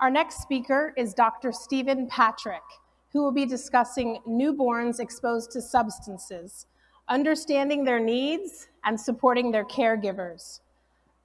Our next speaker is Dr. Stephen Patrick, who will be discussing newborns exposed to substances, understanding their needs, and supporting their caregivers.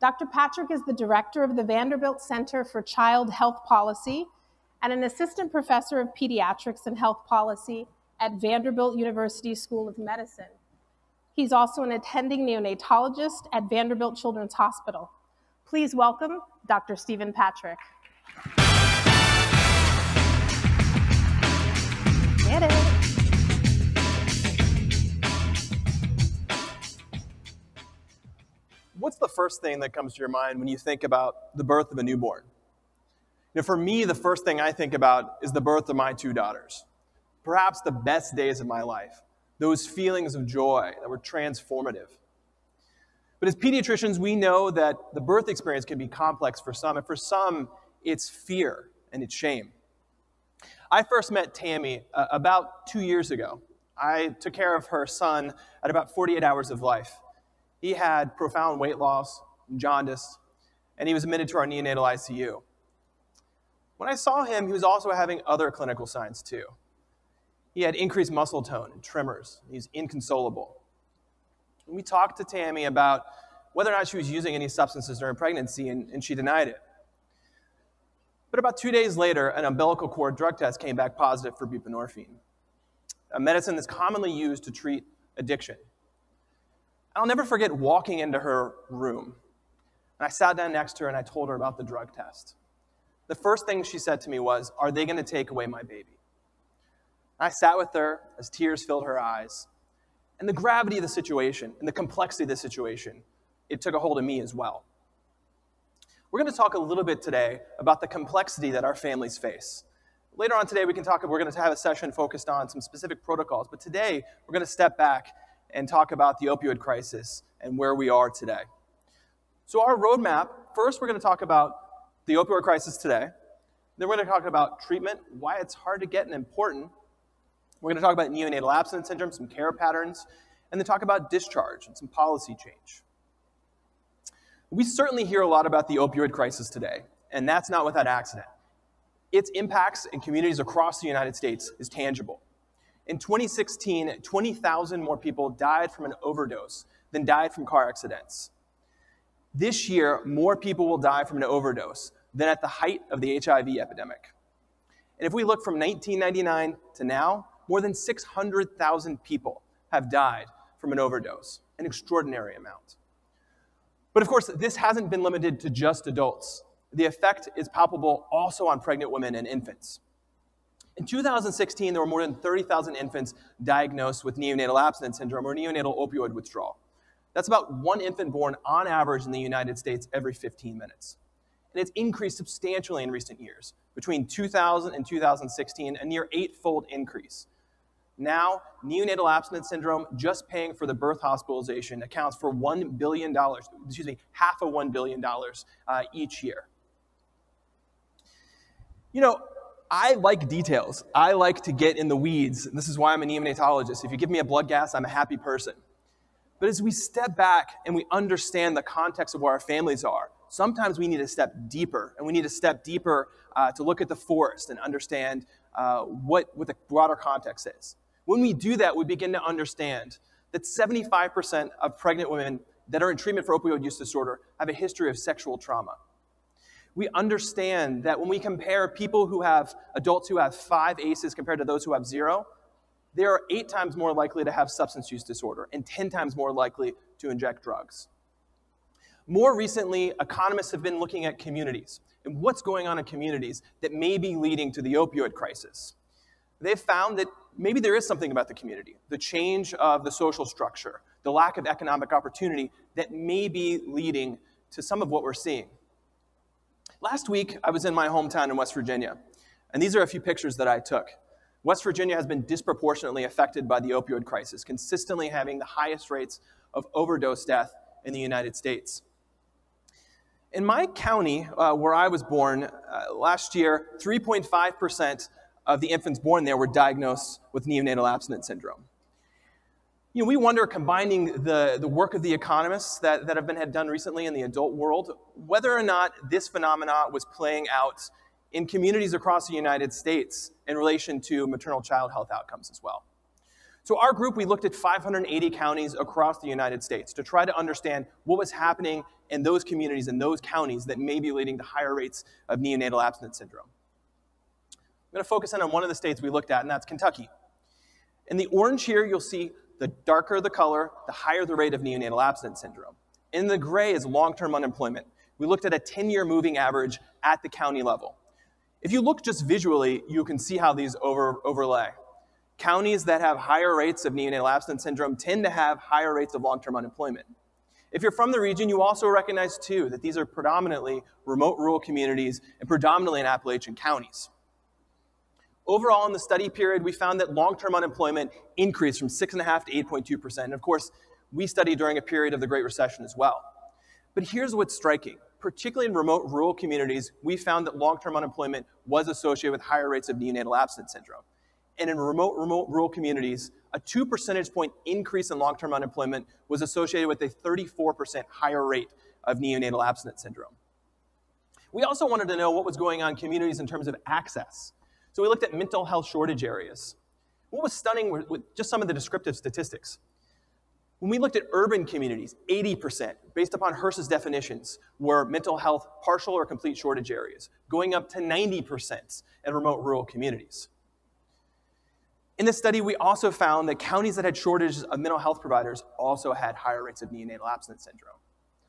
Dr. Patrick is the director of the Vanderbilt Center for Child Health Policy and an assistant professor of pediatrics and health policy at Vanderbilt University School of Medicine. He's also an attending neonatologist at Vanderbilt Children's Hospital. Please welcome Dr. Stephen Patrick. First thing that comes to your mind when you think about the birth of a newborn? Know, for me, the first thing I think about is the birth of my two daughters. Perhaps the best days of my life, those feelings of joy that were transformative. But as pediatricians, we know that the birth experience can be complex for some, and for some, it's fear and it's shame. I first met Tammy uh, about two years ago. I took care of her son at about 48 hours of life. He had profound weight loss, jaundice, and he was admitted to our neonatal ICU. When I saw him, he was also having other clinical signs too. He had increased muscle tone and tremors. He's inconsolable. And we talked to Tammy about whether or not she was using any substances during pregnancy, and, and she denied it. But about two days later, an umbilical cord drug test came back positive for buprenorphine, a medicine that's commonly used to treat addiction. I'll never forget walking into her room. And I sat down next to her and I told her about the drug test. The first thing she said to me was, Are they going to take away my baby? I sat with her as tears filled her eyes. And the gravity of the situation and the complexity of the situation, it took a hold of me as well. We're going to talk a little bit today about the complexity that our families face. Later on today, we can talk, we're going to have a session focused on some specific protocols, but today we're going to step back and talk about the opioid crisis and where we are today. So, our roadmap first, we're going to talk about the opioid crisis today. Then, we're going to talk about treatment, why it's hard to get and important. We're going to talk about neonatal abstinence syndrome, some care patterns, and then talk about discharge and some policy change. We certainly hear a lot about the opioid crisis today, and that's not without accident. Its impacts in communities across the United States is tangible. In 2016, 20,000 more people died from an overdose than died from car accidents. This year, more people will die from an overdose than at the height of the HIV epidemic. And if we look from 1999 to now, more than 600,000 people have died from an overdose, an extraordinary amount. But of course, this hasn't been limited to just adults. The effect is palpable also on pregnant women and infants. In 2016, there were more than 30,000 infants diagnosed with neonatal abstinence syndrome or neonatal opioid withdrawal. That's about one infant born on average in the United States every 15 minutes. And it's increased substantially in recent years. Between 2000 and 2016, a near eightfold increase. Now, neonatal abstinence syndrome, just paying for the birth hospitalization, accounts for $1 billion, excuse me, half of $1 billion uh, each year. You know, I like details. I like to get in the weeds. This is why I'm a neonatologist. If you give me a blood gas, I'm a happy person. But as we step back and we understand the context of where our families are, sometimes we need to step deeper, and we need to step deeper uh, to look at the forest and understand uh, what, what the broader context is. When we do that, we begin to understand that 75% of pregnant women that are in treatment for opioid use disorder have a history of sexual trauma. We understand that when we compare people who have, adults who have five ACEs compared to those who have zero, they are eight times more likely to have substance use disorder and 10 times more likely to inject drugs. More recently, economists have been looking at communities and what's going on in communities that may be leading to the opioid crisis. They've found that maybe there is something about the community, the change of the social structure, the lack of economic opportunity that may be leading to some of what we're seeing. Last week, I was in my hometown in West Virginia, and these are a few pictures that I took. West Virginia has been disproportionately affected by the opioid crisis, consistently having the highest rates of overdose death in the United States. In my county, uh, where I was born, uh, last year, 3.5% of the infants born there were diagnosed with neonatal abstinence syndrome. You know, we wonder, combining the, the work of the economists that, that have been had done recently in the adult world, whether or not this phenomena was playing out in communities across the United States in relation to maternal child health outcomes as well. So, our group, we looked at 580 counties across the United States to try to understand what was happening in those communities and those counties that may be leading to higher rates of neonatal abstinence syndrome. I'm going to focus in on one of the states we looked at, and that's Kentucky. In the orange here, you'll see the darker the color, the higher the rate of neonatal abstinence syndrome. In the gray is long term unemployment. We looked at a 10 year moving average at the county level. If you look just visually, you can see how these over, overlay. Counties that have higher rates of neonatal abstinence syndrome tend to have higher rates of long term unemployment. If you're from the region, you also recognize too that these are predominantly remote rural communities and predominantly in Appalachian counties. Overall, in the study period, we found that long term unemployment increased from 6.5 to 8.2%. And of course, we studied during a period of the Great Recession as well. But here's what's striking. Particularly in remote rural communities, we found that long term unemployment was associated with higher rates of neonatal abstinence syndrome and in remote, remote rural communities, a two percentage point increase in long term unemployment was associated with a 34% higher rate of neonatal abstinence syndrome. We also wanted to know what was going on in communities in terms of access. So we looked at mental health shortage areas. What was stunning were just some of the descriptive statistics. When we looked at urban communities, 80%, based upon HRSA's definitions, were mental health partial or complete shortage areas, going up to 90% in remote rural communities. In this study, we also found that counties that had shortages of mental health providers also had higher rates of neonatal abstinence syndrome.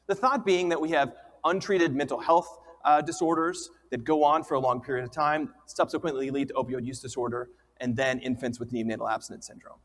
The thought being that we have untreated mental health uh, disorders that go on for a long period of time, subsequently lead to opioid use disorder, and then infants with neonatal abstinence syndrome.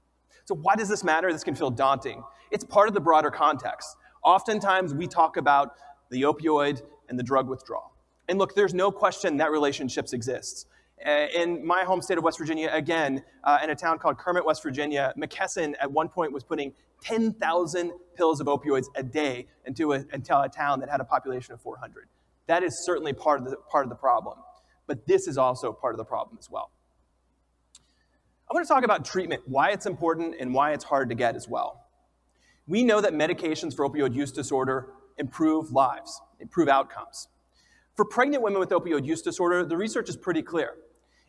So, why does this matter? This can feel daunting. It's part of the broader context. Oftentimes, we talk about the opioid and the drug withdrawal. And look, there's no question that relationships exist. In my home state of West Virginia, again, uh, in a town called Kermit, West Virginia, McKesson at one point was putting 10,000 pills of opioids a day into a, into a town that had a population of 400. That is certainly part of, the, part of the problem. But this is also part of the problem as well. I want to talk about treatment, why it's important and why it's hard to get as well. We know that medications for opioid use disorder improve lives, improve outcomes. For pregnant women with opioid use disorder, the research is pretty clear.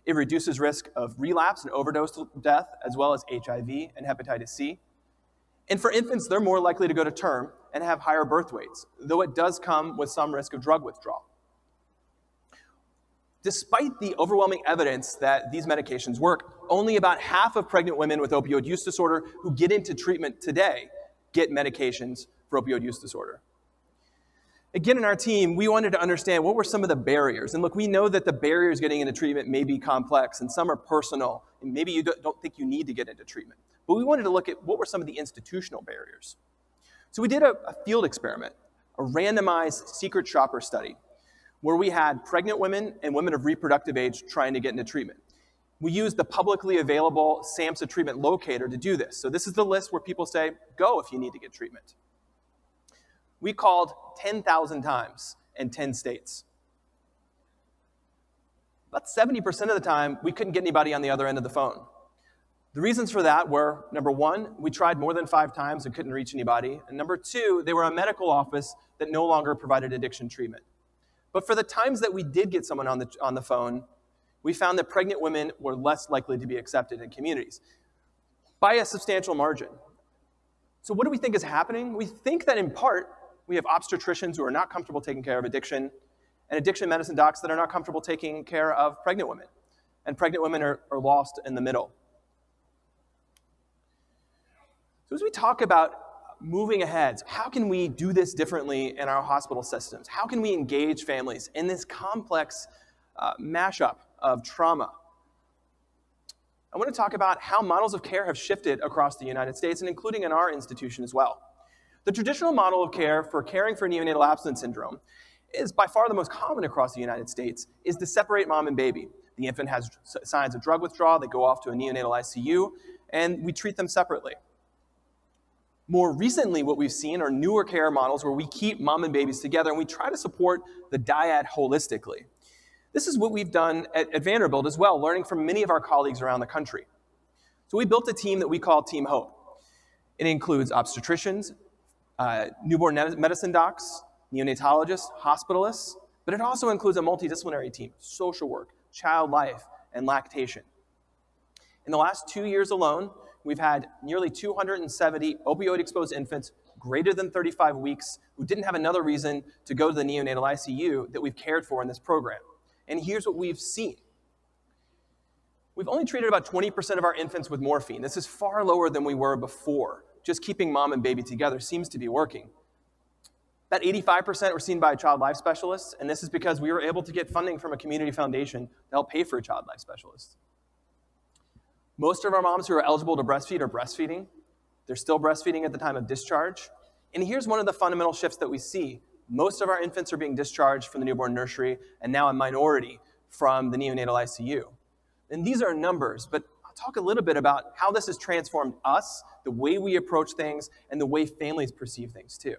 It reduces risk of relapse and overdose death, as well as HIV and hepatitis C. And for infants, they're more likely to go to term and have higher birth weights, though it does come with some risk of drug withdrawal. Despite the overwhelming evidence that these medications work, only about half of pregnant women with opioid use disorder who get into treatment today get medications for opioid use disorder. Again, in our team, we wanted to understand what were some of the barriers. And look, we know that the barriers getting into treatment may be complex and some are personal, and maybe you don't think you need to get into treatment. But we wanted to look at what were some of the institutional barriers. So we did a, a field experiment, a randomized secret shopper study, where we had pregnant women and women of reproductive age trying to get into treatment. We used the publicly available SAMHSA treatment locator to do this. So this is the list where people say, go if you need to get treatment. We called 10,000 times in 10 states. About 70% of the time, we couldn't get anybody on the other end of the phone. The reasons for that were number one, we tried more than five times and couldn't reach anybody. And number two, they were a medical office that no longer provided addiction treatment. But for the times that we did get someone on the, on the phone, we found that pregnant women were less likely to be accepted in communities by a substantial margin. So, what do we think is happening? We think that in part, we have obstetricians who are not comfortable taking care of addiction, and addiction medicine docs that are not comfortable taking care of pregnant women. And pregnant women are, are lost in the middle. So, as we talk about moving ahead, how can we do this differently in our hospital systems? How can we engage families in this complex uh, mashup of trauma? I want to talk about how models of care have shifted across the United States and including in our institution as well. The traditional model of care for caring for neonatal abstinence syndrome is by far the most common across the United States, is to separate mom and baby. The infant has signs of drug withdrawal, they go off to a neonatal ICU, and we treat them separately. More recently, what we've seen are newer care models where we keep mom and babies together and we try to support the dyad holistically. This is what we've done at, at Vanderbilt as well, learning from many of our colleagues around the country. So we built a team that we call Team Hope. It includes obstetricians, uh, newborn medicine docs, neonatologists, hospitalists, but it also includes a multidisciplinary team, social work, child life, and lactation. In the last two years alone, we've had nearly 270 opioid exposed infants greater than 35 weeks who didn't have another reason to go to the neonatal ICU that we've cared for in this program. And here's what we've seen. We've only treated about 20% of our infants with morphine. This is far lower than we were before. Just keeping mom and baby together seems to be working. About 85% were seen by a child life specialist, and this is because we were able to get funding from a community foundation to help pay for a child life specialist. Most of our moms who are eligible to breastfeed are breastfeeding. They're still breastfeeding at the time of discharge. And here's one of the fundamental shifts that we see. Most of our infants are being discharged from the newborn nursery, and now a minority from the neonatal ICU. And these are numbers, but I'll talk a little bit about how this has transformed us, the way we approach things, and the way families perceive things too.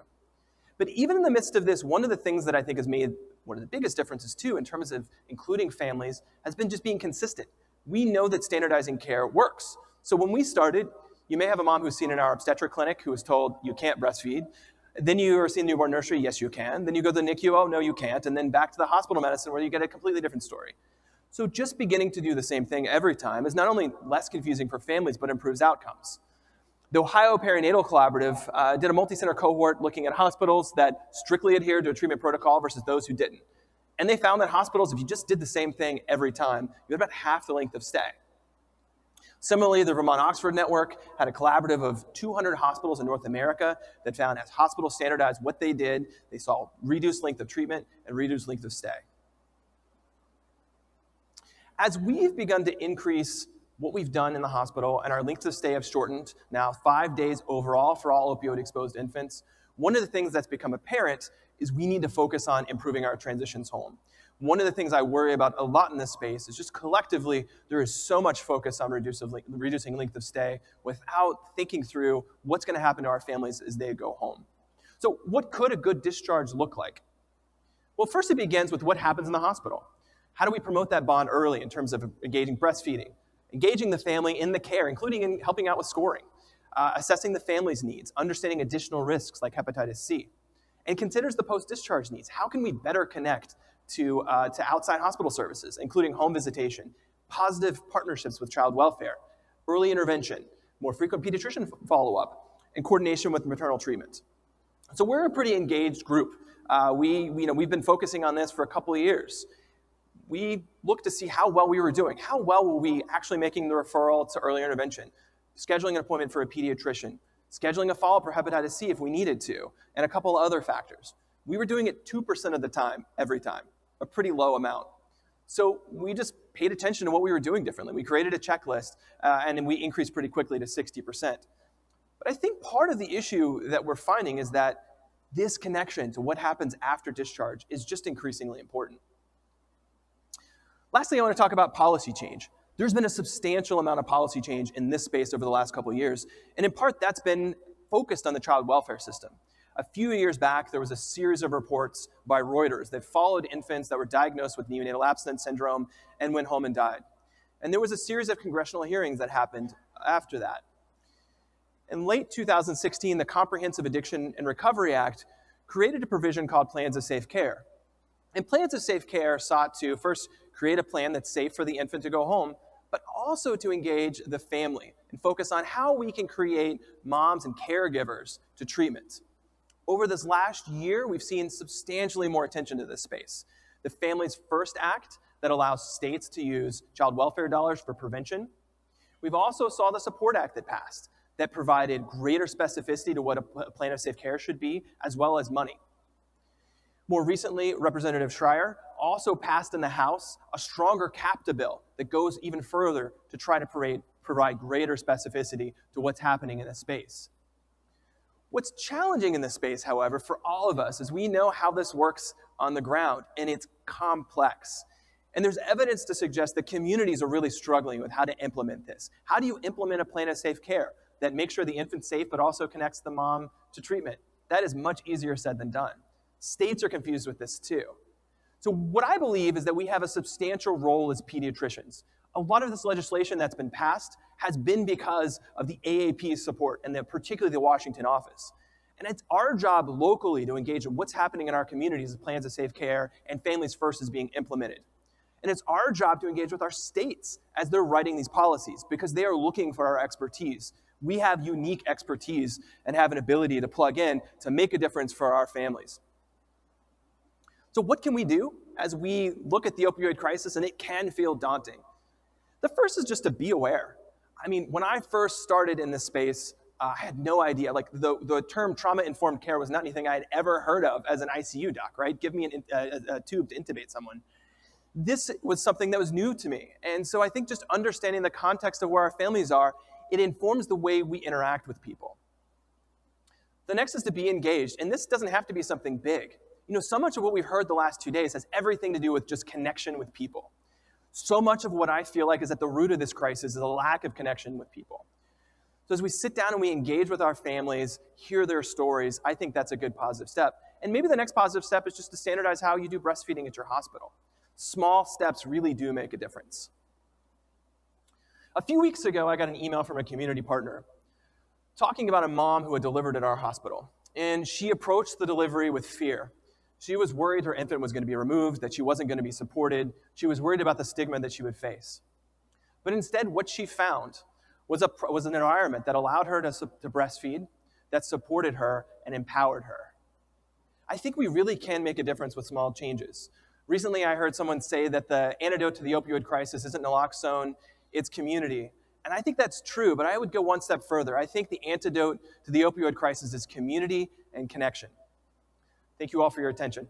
But even in the midst of this, one of the things that I think has made one of the biggest differences too, in terms of including families, has been just being consistent we know that standardizing care works. So when we started, you may have a mom who's seen in our obstetric clinic who was told you can't breastfeed. Then you are seeing newborn nursery, yes, you can. Then you go to the NICU, oh, no, you can't. And then back to the hospital medicine where you get a completely different story. So just beginning to do the same thing every time is not only less confusing for families, but improves outcomes. The Ohio Perinatal Collaborative uh, did a multi-center cohort looking at hospitals that strictly adhered to a treatment protocol versus those who didn't. And they found that hospitals, if you just did the same thing every time, you had about half the length of stay. Similarly, the Vermont Oxford Network had a collaborative of 200 hospitals in North America that found as hospitals standardized what they did, they saw reduced length of treatment and reduced length of stay. As we've begun to increase what we've done in the hospital and our lengths of stay have shortened, now five days overall for all opioid exposed infants, one of the things that's become apparent is we need to focus on improving our transitions home. One of the things I worry about a lot in this space is just collectively, there is so much focus on reducing length of stay without thinking through what's going to happen to our families as they go home. So, what could a good discharge look like? Well, first it begins with what happens in the hospital. How do we promote that bond early in terms of engaging breastfeeding, engaging the family in the care, including in helping out with scoring, uh, assessing the family's needs, understanding additional risks like hepatitis C? And considers the post-discharge needs. How can we better connect to, uh, to outside hospital services, including home visitation, positive partnerships with child welfare, early intervention, more frequent pediatrician follow-up, and coordination with maternal treatment. So we're a pretty engaged group. Uh, we, we, you know, we've been focusing on this for a couple of years. We looked to see how well we were doing. How well were we actually making the referral to early intervention? Scheduling an appointment for a pediatrician, scheduling a follow-up for hepatitis C if we needed to, and a couple other factors. We were doing it 2% of the time, every time, a pretty low amount. So we just paid attention to what we were doing differently. We created a checklist, uh, and then we increased pretty quickly to 60%. But I think part of the issue that we're finding is that this connection to what happens after discharge is just increasingly important. Lastly, I want to talk about policy change. There's been a substantial amount of policy change in this space over the last couple of years, and in part that's been focused on the child welfare system. A few years back, there was a series of reports by Reuters that followed infants that were diagnosed with neonatal abstinence syndrome and went home and died. And there was a series of congressional hearings that happened after that. In late 2016, the Comprehensive Addiction and Recovery Act created a provision called Plans of Safe Care. And Plans of Safe Care sought to first create a plan that's safe for the infant to go home, but also to engage the family and focus on how we can create moms and caregivers to treatment. Over this last year, we've seen substantially more attention to this space. The Families First Act that allows states to use child welfare dollars for prevention. We've also saw the Support Act that passed that provided greater specificity to what a plan of safe care should be, as well as money. More recently, Representative Schrier also passed in the House a stronger CAPTA bill that goes even further to try to parade, provide greater specificity to what's happening in this space. What's challenging in this space, however, for all of us is we know how this works on the ground, and it's complex. And there's evidence to suggest that communities are really struggling with how to implement this. How do you implement a plan of safe care that makes sure the infant's safe but also connects the mom to treatment? That is much easier said than done. States are confused with this too. So, what I believe is that we have a substantial role as pediatricians. A lot of this legislation that's been passed has been because of the AAP's support and the, particularly the Washington office. And it's our job locally to engage in what's happening in our communities as plans of safe care and families first is being implemented. And it's our job to engage with our states as they're writing these policies because they are looking for our expertise. We have unique expertise and have an ability to plug in to make a difference for our families. So, what can we do as we look at the opioid crisis? And it can feel daunting. The first is just to be aware. I mean, when I first started in this space, uh, I had no idea. Like the, the term trauma informed care was not anything I had ever heard of as an ICU doc, right? Give me an, a, a tube to intubate someone this was something that was new to me. And so I think just understanding the context of where our families are, it informs the way we interact with people. The next is to be engaged, and this doesn't have to be something big. You know, so much of what we've heard the last two days has everything to do with just connection with people. So much of what I feel like is at the root of this crisis is a lack of connection with people. So as we sit down and we engage with our families, hear their stories, I think that's a good positive step. And maybe the next positive step is just to standardize how you do breastfeeding at your hospital small steps really do make a difference. A few weeks ago, I got an email from a community partner talking about a mom who had delivered at our hospital. And she approached the delivery with fear. She was worried her infant was going to be removed, that she wasn't going to be supported. She was worried about the stigma that she would face. But instead, what she found was, a, was an environment that allowed her to, to breastfeed, that supported her, and empowered her. I think we really can make a difference with small changes. Recently, I heard someone say that the antidote to the opioid crisis isn't naloxone, it's community. And I think that's true, but I would go one step further. I think the antidote to the opioid crisis is community and connection. Thank you all for your attention.